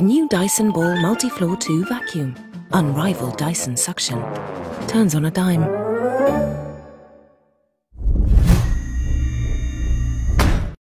The new Dyson Ball Multi-Floor 2 Vacuum. Unrivaled Dyson suction. Turns on a dime.